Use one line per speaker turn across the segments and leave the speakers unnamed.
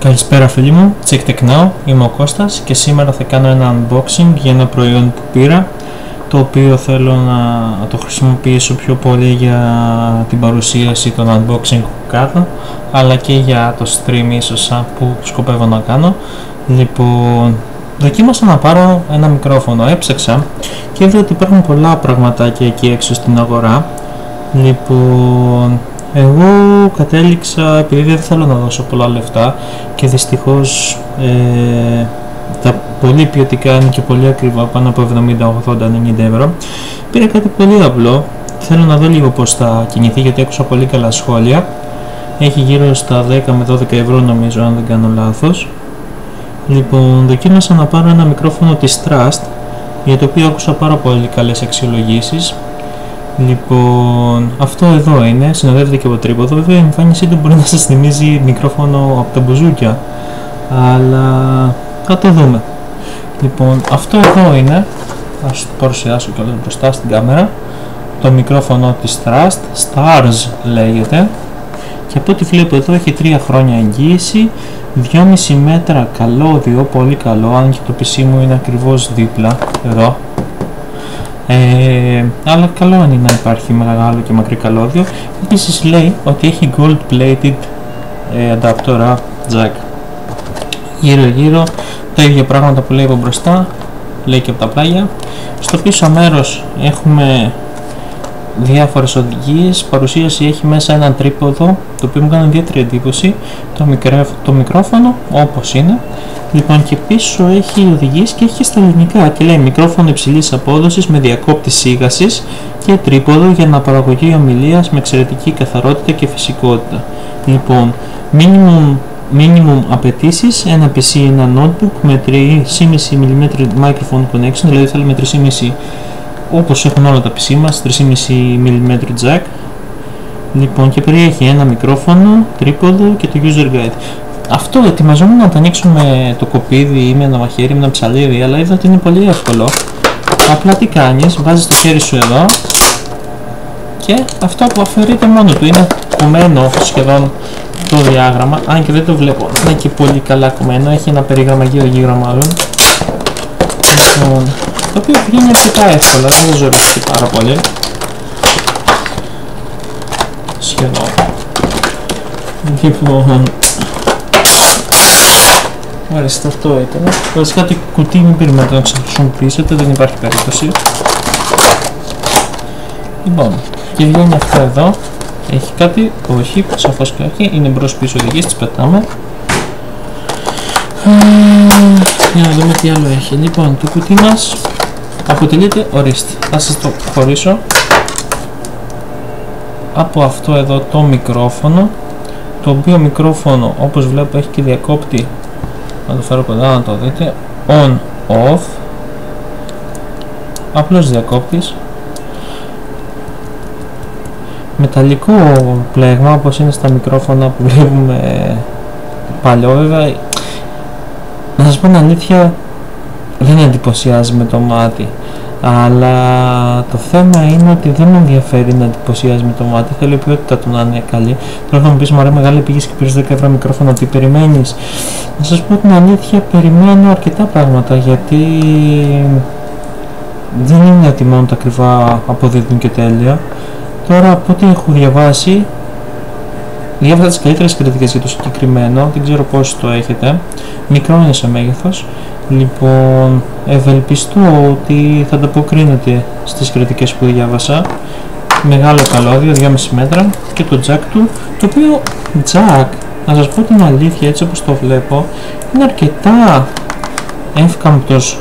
Καλησπέρα φίλοι μου, Check Tech Now, είμαι ο Κώστας και σήμερα θα κάνω ένα unboxing για ένα προϊόν που πήρα το οποίο θέλω να το χρησιμοποιήσω πιο πολύ για την παρουσίαση των unboxing που κάνω αλλά και για το stream ίσως που σκοπεύω να κάνω. Λοιπόν δοκίμασα να πάρω ένα μικρόφωνο, έψαξα και είδα ότι υπάρχουν πολλά πραγματάκια εκεί έξω στην αγορά. Λοιπόν εγώ κατέληξα, επειδή δεν θέλω να δώσω πολλά λεφτά και δυστυχώς ε, τα πολύ ποιοτικά είναι και πολύ ακριβά, πάνω από 70, 80, 90 ευρώ, πήρα κάτι πολύ απλό. Θέλω να δω λίγο πώς θα κινηθεί γιατί άκουσα πολύ καλά σχόλια. Έχει γύρω στα 10 με 12 ευρώ νομίζω αν δεν κάνω λάθος. Λοιπόν, δοκίμασα να πάρω ένα μικρόφωνο της Trust για το οποίο άκουσα πάρα πολύ καλές αξιολογήσεις Λοιπόν, αυτό εδώ είναι, συνοδεύεται και από τρίποδο. Βέβαια η εμφάνισή του μπορεί να σας θυμίζει μικρόφωνο από τα μπουζούκια, αλλά θα το δούμε. Λοιπόν, αυτό εδώ είναι, θα το παρουσιάσω και μπροστά στην κάμερα, το μικρόφωνο της Trust, Stars λέγεται, και από ό,τι βλέπω εδώ έχει 3 χρόνια εγγύηση, 2,5 μέτρα καλώδιο, πολύ καλό, αν και το PC μου είναι ακριβώς δίπλα, εδώ, ε, αλλά καλό είναι να υπάρχει μεγάλο και μακρύ καλώδιο. Επίσης λέει ότι έχει gold plated ε, adapter jack. Γύρω γύρω τα ίδια πράγματα που λέει από μπροστά, λέει και από τα πλάγια. Στο πίσω μέρος έχουμε διάφορες οδηγίες, παρουσίαση έχει μέσα έναν τρίποδο το οποίο μου κάνει ιδιαίτερη εντύπωση, το, το μικρόφωνο όπως είναι Λοιπόν και πίσω έχει οδηγήσει και έχει στα ελληνικά και λέει μικρόφωνο υψηλής απόδοσης με διακόπτη σίγασης και τρίποδο για αναπαραγωγή ομιλίας με εξαιρετική καθαρότητα και φυσικότητα. Λοιπόν, minimum, minimum απαιτήσεις, ένα PC, ένα notebook με 3,5 mm microphone connection, δηλαδή θέλουμε 3,5 όπως έχουν όλα τα PC μας, 3,5 mm jack Λοιπόν και περιέχει ένα μικρόφωνο, τρίποδο και το user guide. Αυτό ετοιμαζόμουν να το ανοίξω με το κοπίδι ή με ένα μαχαίρι, με ένα ψαλίδι, αλλά είδα ότι είναι πολύ εύκολο. Απλά τι κάνεις, βάζεις το χέρι σου εδώ και αυτό που αφαιρείται μόνο του είναι κομμένο σχεδόν το διάγραμμα, αν και δεν το βλέπω, είναι και πολύ καλά κομμένο, έχει ένα περίγραμμα γύρω γύρω μάλλον. Λοιπόν, το οποίο βγαίνει αρκετά εύκολα, δεν ζωρίζει πάρα πολύ. Σχεδόν. Λοιπόν, Μάλιστα αυτό ήταν. Βασικά το κουτί μην περιμένετε να χρησιμοποιήσετε, δεν υπάρχει περίπτωση. Λοιπόν, και βγαίνει αυτό εδώ. Έχει κάτι, όχι, σαφώς και όχι, είναι μπρος πίσω οδηγίες, τις πετάμε. Για να δούμε τι άλλο έχει. Λοιπόν, το κουτί μας αποτελείται, ορίστε, θα σας το χωρίσω. Από αυτό εδώ το μικρόφωνο το οποίο μικρόφωνο όπως βλέπω έχει και διακόπτη. Να το φέρω κοντά να το δείτε. On off. Απλός διακόπτης. Μεταλλικό πλέγμα όπως είναι στα μικρόφωνα που βλέπουμε παλιό βέβαια. Να σας πω την αλήθεια δεν εντυπωσιάζει με το μάτι αλλά το θέμα είναι ότι δεν με ενδιαφέρει να εντυπωσιάζει με το μάτι. Θέλω η ποιότητα του να είναι καλή. Τώρα θα μου πεις: Μωρέ, μεγάλη πήγες και πήρες 10 ευρώ μικρόφωνο, τι περιμένεις; Να σας πω την αλήθεια, περιμένω αρκετά πράγματα γιατί δεν είναι ότι μόνο τα ακριβά αποδίδουν και τέλεια. Τώρα από ό,τι έχω διαβάσει, διάβασα τις καλύτερες κριτικές για το συγκεκριμένο, δεν ξέρω πώς το έχετε. Μικρό είναι σε μέγεθο. Λοιπόν, ευελπιστώ ότι θα ανταποκρίνεται στις κριτικές που διάβασα. Μεγάλο καλώδιο, 2,5 μέτρα και το jack του, το οποίο jack, να σας πω την αλήθεια έτσι όπως το βλέπω, είναι αρκετά εύκαμπτος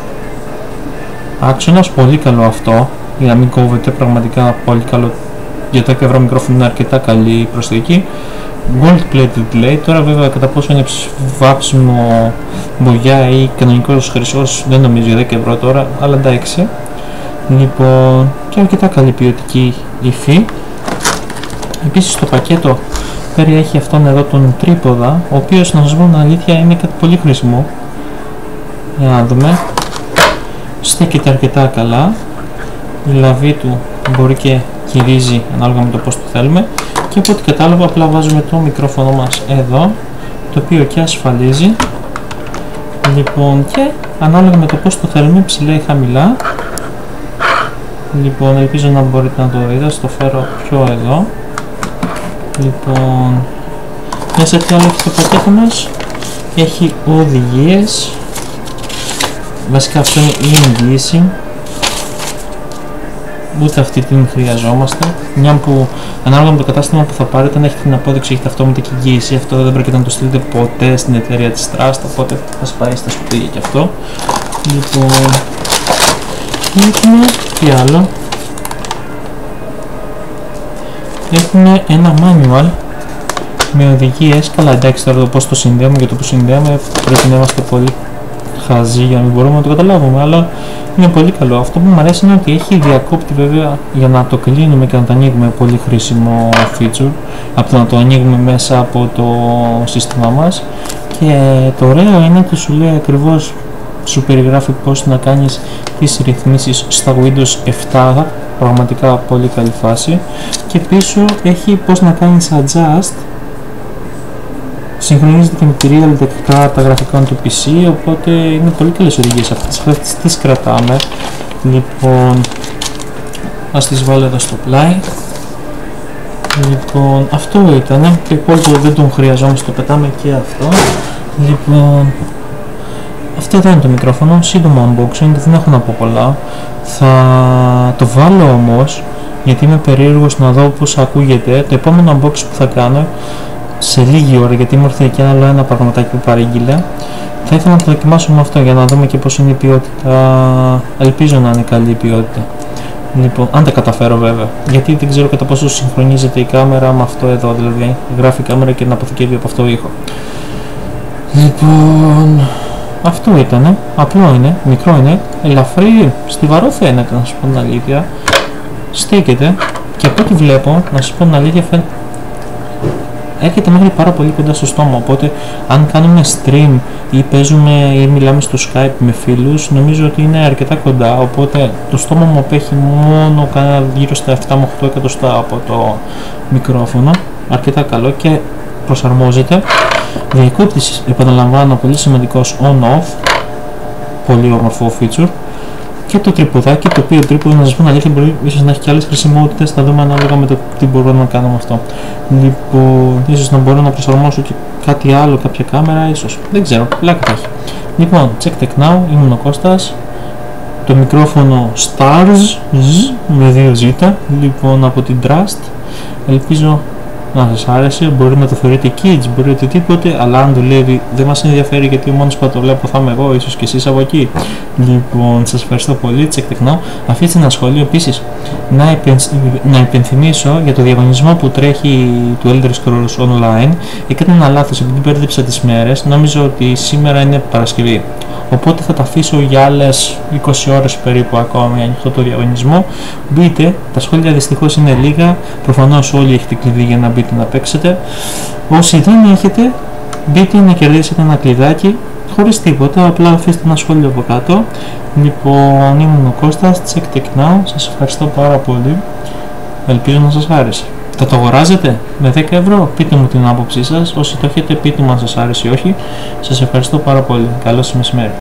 άξονας, πολύ καλό αυτό, για να μην κόβεται πραγματικά πολύ καλό για το ευρώ μικρόφωνο είναι αρκετά καλή προσθήκη gold plated λέει τώρα βέβαια κατά πόσο είναι βάψιμο μπογιά ή κανονικός χρυσός δεν νομίζω για 10 ευρώ τώρα αλλά εντάξει. Λοιπόν και αρκετά καλή ποιοτική υφή. Επίσης το πακέτο περιέχει αυτόν εδώ τον τρίποδα ο οποίος να σας πω την αλήθεια είναι κάτι πολύ χρήσιμο. Για να δούμε. Στέκεται αρκετά καλά. Η λαβή του μπορεί και γυρίζει ανάλογα με το πώς το θέλουμε και από ό,τι κατάλαβα απλά βάζουμε το μικρόφωνο μας εδώ το οποίο και ασφαλίζει. Λοιπόν και ανάλογα με το πώς το θέλουμε ψηλά ή χαμηλά. Λοιπόν ελπίζω να μπορείτε να το δείτε στο φέρω πιο εδώ. Λοιπόν μέσα τι άλλο έχει το πακέτο μας; Έχει οδηγίες. Βασικά αυτό είναι η εγγύηση ούτε αυτή την χρειαζόμαστε. Μια που ανάλογα με το κατάστημα που θα πάρετε να έχει την απόδειξη έχει αυτόματη εγγύηση αυτό δεν πρόκειται να το στείλετε ποτέ στην εταιρεία της Trust οπότε θα σπάει στα σκουπίδια και αυτό. Λοιπόν έχουμε τι άλλο. Έχουμε ένα manual με οδηγίες. Καλά εντάξει τώρα το πως το συνδέουμε και το που συνδέουμε πρέπει να είμαστε πολύ χαζοί για να μην μπορούμε να το καταλάβουμε αλλά είναι πολύ καλό. Αυτό που μου αρέσει είναι ότι έχει διακόπτη βέβαια για να το κλείνουμε και να το ανοίγουμε πολύ χρήσιμο feature. Από το να το ανοίγουμε μέσα από το σύστημά μας. Και το ωραίο είναι ότι σου λέει ακριβώς σου περιγράφει πώς να κάνεις τις ρυθμίσεις στα Windows 7 πραγματικά πολύ καλή φάση. Και πίσω έχει πώς να κάνεις adjust συγχρονίζεται και με τη Real τα γραφικά του PC οπότε είναι πολύ καλές οδηγίες αυτές, αυτές τις κρατάμε. Λοιπόν ας τις βάλω εδώ στο πλάι. Λοιπόν αυτό ήταν. Και υπόλοιπο δεν τον χρειαζόμαστε το πετάμε και αυτό. Λοιπόν αυτό εδώ είναι το μικρόφωνο, σύντομο unboxing, δεν έχω να πω πολλά. Θα το βάλω όμως γιατί είμαι περίεργος να δω πως ακούγεται. Το επόμενο unboxing που θα κάνω σε λίγη ώρα γιατί μου ήρθε και άλλο ένα πραγματάκι που παρήγγειλε θα ήθελα να το δοκιμάσω με αυτό για να δούμε και πως είναι η ποιότητα. Ελπίζω να είναι καλή η ποιότητα. Λοιπόν, αν τα καταφέρω βέβαια. Γιατί δεν ξέρω κατά πόσο συγχρονίζεται η κάμερα με αυτό εδώ δηλαδή γράφει η κάμερα και να αποθηκεύει από αυτό ήχο. Λοιπόν αυτό ήταν, απλό είναι, μικρό είναι, ελαφρύ, στιβαρό φαίνεται να σου πω την αλήθεια. Στέκεται. Και από ό,τι βλέπω, να σου πω την αλήθεια, φαίνεται έρχεται μέχρι πάρα πολύ κοντά στο στόμα οπότε αν κάνουμε stream ή παίζουμε ή μιλάμε στο skype με φίλους νομίζω ότι είναι αρκετά κοντά οπότε το στόμα μου απέχει μόνο κανένα γύρω στα 7 8 εκατοστά από το μικρόφωνο. Αρκετά καλό και προσαρμόζεται. Διακόπτησης. Επαναλαμβάνω πολύ σημαντικός on-off. Πολύ όμορφο feature και το τρυποδάκι το οποίο τρίποδο να σας πω αλήθεια μπορεί ίσως να έχει και άλλες χρησιμότητες. Θα δούμε ανάλογα με το τι μπορούμε να κάνουμε αυτό. Λοιπόν ίσως να μπορώ να προσαρμόσω και κάτι άλλο κάποια κάμερα ίσως. Δεν ξέρω. Πλάκα θα έχει. Λοιπόν check tech now. Ήμουν ο Κώστας. Το μικρόφωνο Stars με δύο Z λοιπόν από την Trust. Ελπίζω να σας άρεσε, μπορεί να το θεωρείτε kids, μπορεί οτιδήποτε, αλλά αν δουλεύει δεν μας ενδιαφέρει γιατί ο μόνος που το βλέπω θα είμαι εγώ, ίσως και εσείς από εκεί. Λοιπόν, σας ευχαριστώ πολύ, τσεκτεκνώ. Αφήστε ένα σχόλιο επίσης. Να, να υπενθυμίσω για το διαγωνισμό που τρέχει του Elder Scrolls Online. Έκανα ένα λάθος επειδή μπέρδεψα τις μέρες, νόμιζα ότι σήμερα είναι Παρασκευή. Οπότε θα τα αφήσω για άλλες 20 ώρες περίπου ακόμη ανοιχτό το διαγωνισμό. Μπείτε, τα σχόλια δυστυχώς είναι λίγα, προφανώς όλοι έχετε κλειδί για να μπείτε να παίξετε. Όσοι δεν έχετε, μπείτε να κερδίσετε ένα κλειδάκι χωρίς τίποτα, απλά αφήστε ένα σχόλιο από κάτω. Λοιπόν, ήμουν ο Κώστας, check tech now, σας ευχαριστώ πάρα πολύ, ελπίζω να σας άρεσε. Θα το αγοράζετε με 10 ευρώ, πείτε μου την άποψή σας, όσοι το έχετε πείτε μου αν σας άρεσε ή όχι. Σας ευχαριστώ πάρα πολύ, καλό σας μεσημέρι.